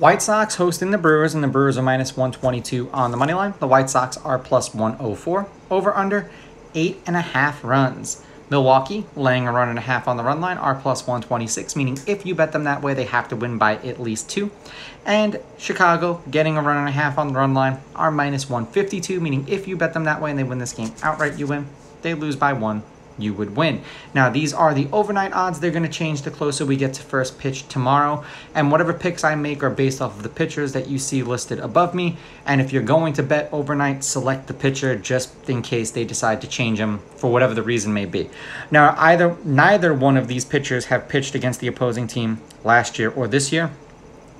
White Sox hosting the Brewers, and the Brewers are minus 122 on the money line. The White Sox are plus 104. Over under eight and a half runs. Milwaukee laying a run and a half on the run line are plus 126, meaning if you bet them that way, they have to win by at least two. And Chicago getting a run and a half on the run line are minus 152, meaning if you bet them that way and they win this game outright, you win. They lose by one, you would win. Now, these are the overnight odds. They're going to change the closer we get to first pitch tomorrow. And whatever picks I make are based off of the pitchers that you see listed above me. And if you're going to bet overnight, select the pitcher just in case they decide to change them for whatever the reason may be. Now, either neither one of these pitchers have pitched against the opposing team last year or this year.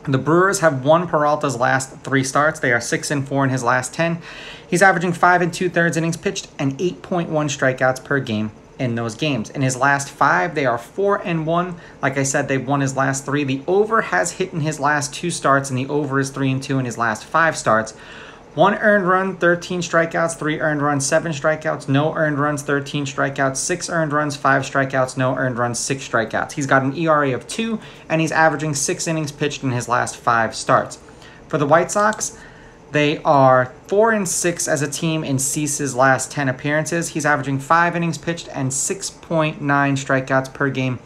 The Brewers have won Peralta's last three starts. They are six and four in his last ten. He's averaging five and two thirds innings pitched and 8.1 strikeouts per game in those games. In his last five, they are four and one. Like I said, they've won his last three. The over has hit in his last two starts, and the over is three and two in his last five starts. One earned run, 13 strikeouts, three earned runs, seven strikeouts, no earned runs, 13 strikeouts, six earned runs, five strikeouts, no earned runs, six strikeouts. He's got an ERA of two, and he's averaging six innings pitched in his last five starts. For the White Sox, they are four and six as a team in Cease's last 10 appearances. He's averaging five innings pitched and 6.9 strikeouts per game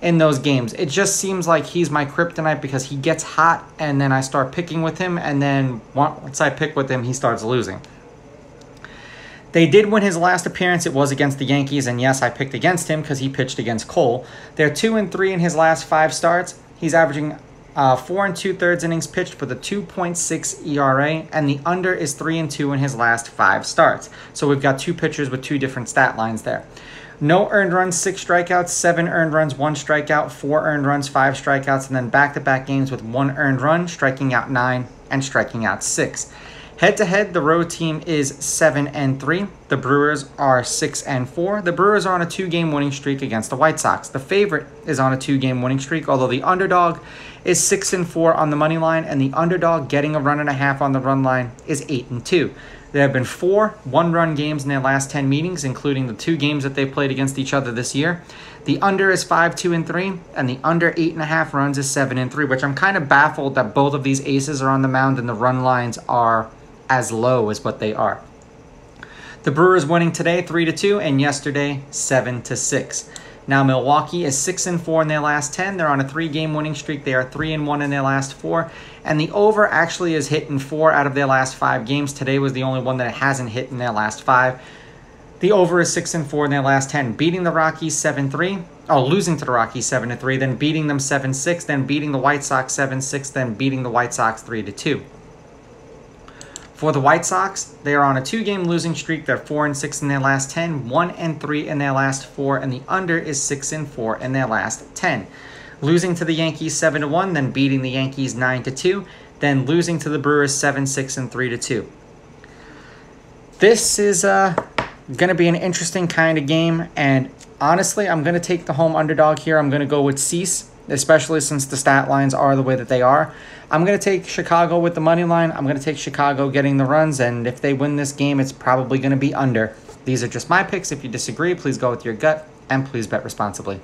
in those games. It just seems like he's my kryptonite because he gets hot and then I start picking with him, and then once I pick with him, he starts losing. They did win his last appearance. It was against the Yankees, and yes, I picked against him because he pitched against Cole. They're two and three in his last five starts. He's averaging uh, four and two thirds innings pitched with a 2.6 ERA, and the under is three and two in his last five starts. So we've got two pitchers with two different stat lines there. No earned runs, six strikeouts, seven earned runs, one strikeout, four earned runs, five strikeouts, and then back to back games with one earned run, striking out nine, and striking out six. Head to head, the road team is seven and three. The Brewers are six and four. The Brewers are on a two-game winning streak against the White Sox. The favorite is on a two-game winning streak, although the underdog is six and four on the money line, and the underdog getting a run and a half on the run line is eight and two. There have been four one-run games in their last ten meetings, including the two games that they played against each other this year. The under is five, two, and three, and the under eight and a half runs is seven and three, which I'm kind of baffled that both of these aces are on the mound and the run lines are as low as what they are. The Brewers winning today 3 to 2 and yesterday 7 to 6. Now Milwaukee is 6 and 4 in their last 10. They're on a 3-game winning streak. They are 3 and 1 in their last 4 and the over actually is hitting 4 out of their last 5 games. Today was the only one that it hasn't hit in their last 5. The over is 6 and 4 in their last 10, beating the Rockies 7-3. Oh, losing to the Rockies 7 to 3, then beating them 7-6, then beating the White Sox 7-6, then beating the White Sox 3 to 2. For the White Sox, they are on a two-game losing streak. They're four and six in their last 10, one and three in their last four, and the under is six and four in their last 10. Losing to the Yankees seven to one, then beating the Yankees nine to two, then losing to the Brewers seven six and three to two. This is uh, going to be an interesting kind of game, and honestly, I'm going to take the home underdog here. I'm going to go with Cease especially since the stat lines are the way that they are. I'm going to take Chicago with the money line. I'm going to take Chicago getting the runs, and if they win this game, it's probably going to be under. These are just my picks. If you disagree, please go with your gut, and please bet responsibly.